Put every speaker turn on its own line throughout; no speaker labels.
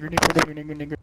Grenade, grenade, grenade, grenade.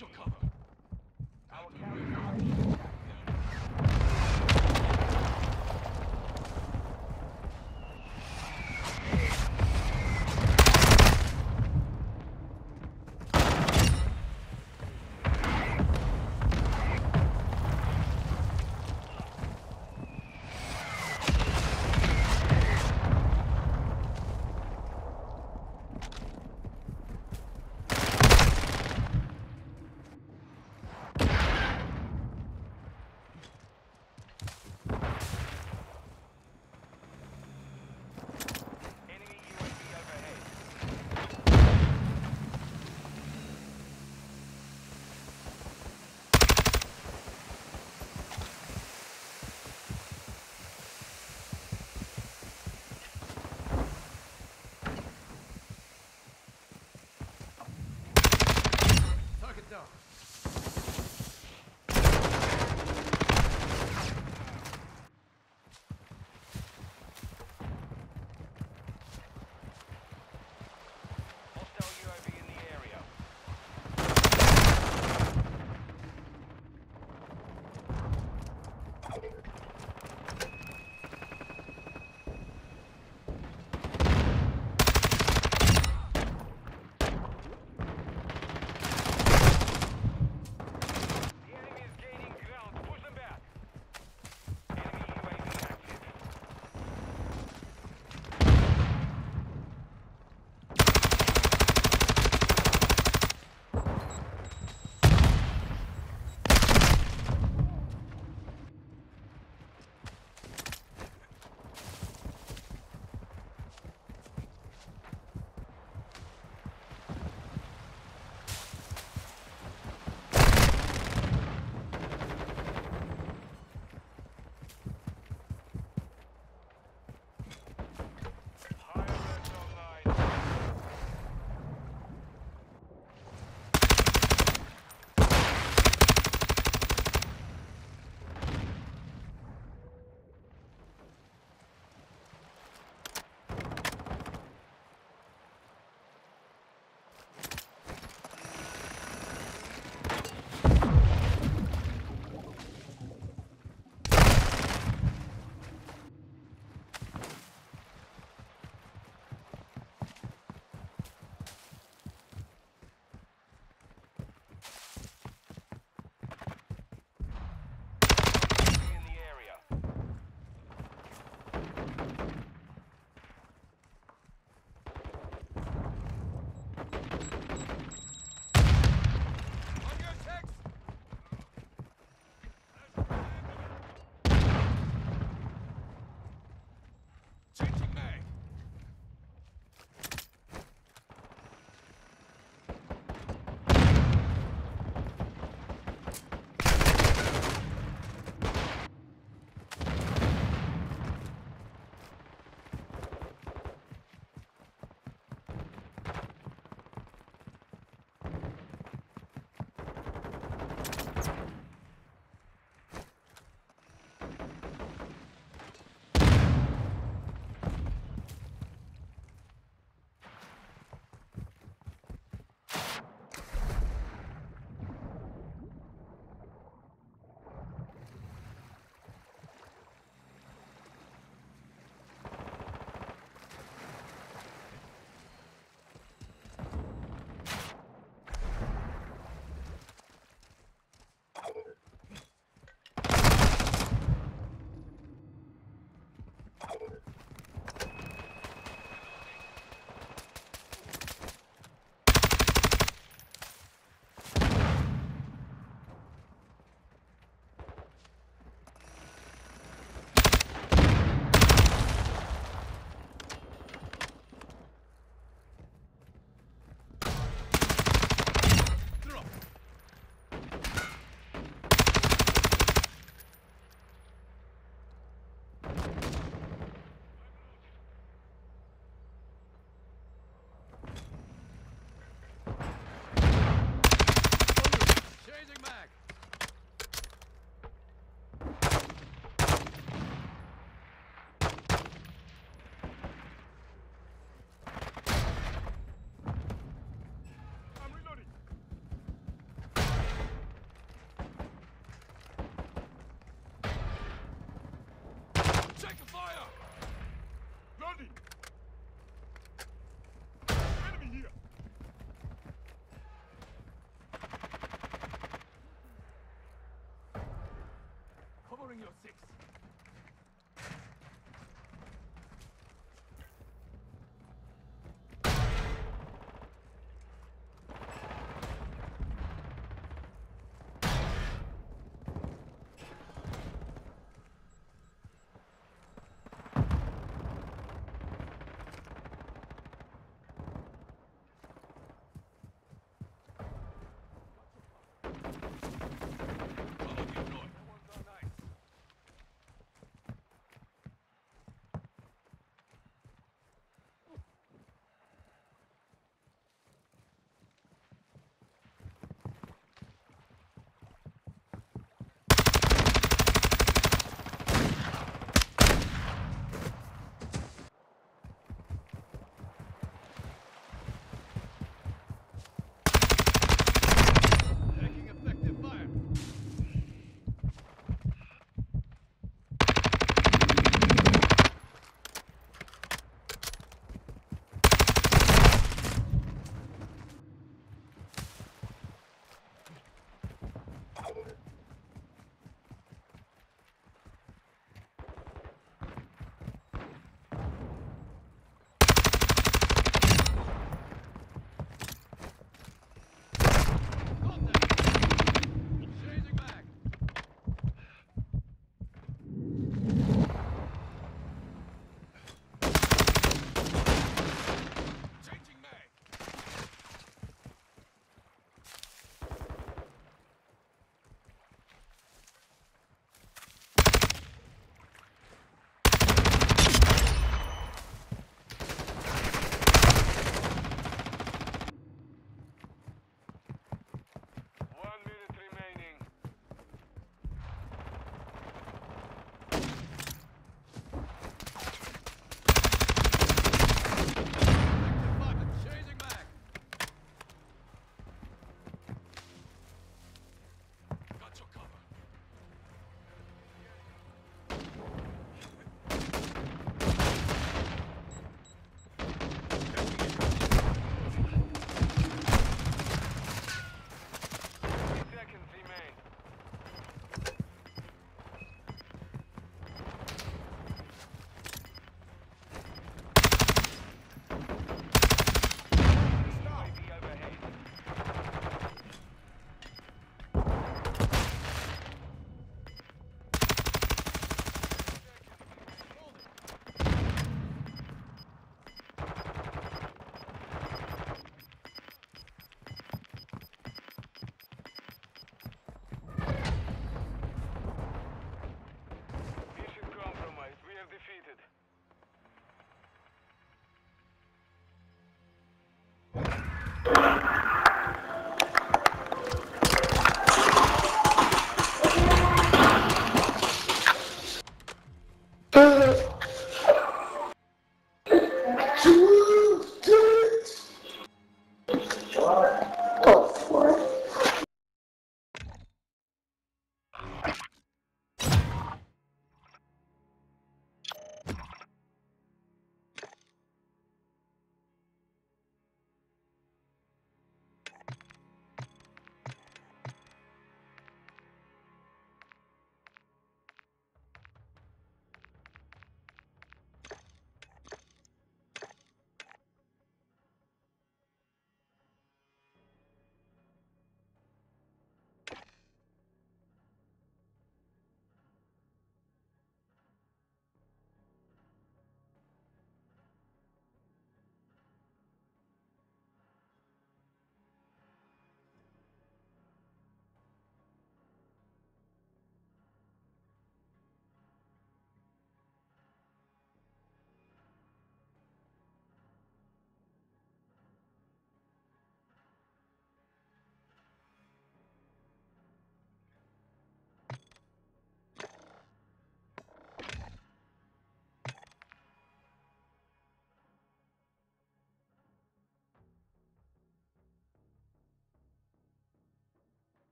your
car.